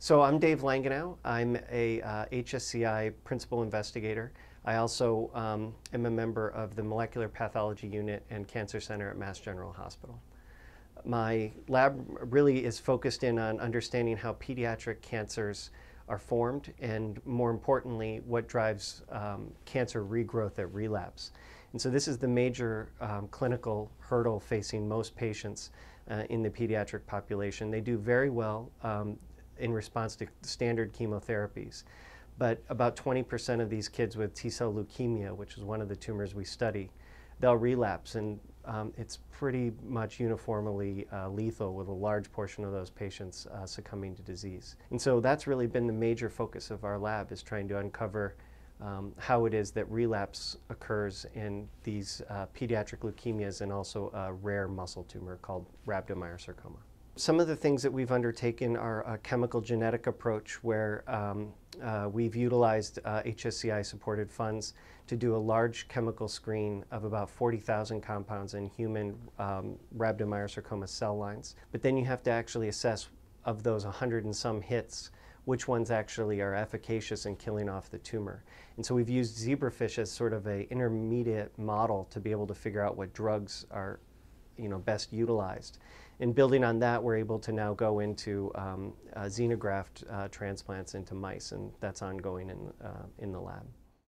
So I'm Dave Langenau. I'm a uh, HSCI principal investigator. I also um, am a member of the Molecular Pathology Unit and Cancer Center at Mass General Hospital. My lab really is focused in on understanding how pediatric cancers are formed and more importantly, what drives um, cancer regrowth at relapse. And so this is the major um, clinical hurdle facing most patients uh, in the pediatric population. They do very well. Um, in response to standard chemotherapies. But about 20% of these kids with T cell leukemia, which is one of the tumors we study, they'll relapse, and um, it's pretty much uniformly uh, lethal with a large portion of those patients uh, succumbing to disease. And so that's really been the major focus of our lab is trying to uncover um, how it is that relapse occurs in these uh, pediatric leukemias and also a rare muscle tumor called rhabdomyosarcoma. Some of the things that we've undertaken are a chemical genetic approach where um, uh, we've utilized uh, HSCI supported funds to do a large chemical screen of about 40,000 compounds in human um, rhabdomyosarcoma cell lines. But then you have to actually assess of those 100 and some hits which ones actually are efficacious in killing off the tumor. And so we've used zebrafish as sort of a intermediate model to be able to figure out what drugs are you know, best utilized. And building on that, we're able to now go into um, uh, xenograft uh, transplants into mice, and that's ongoing in, uh, in the lab.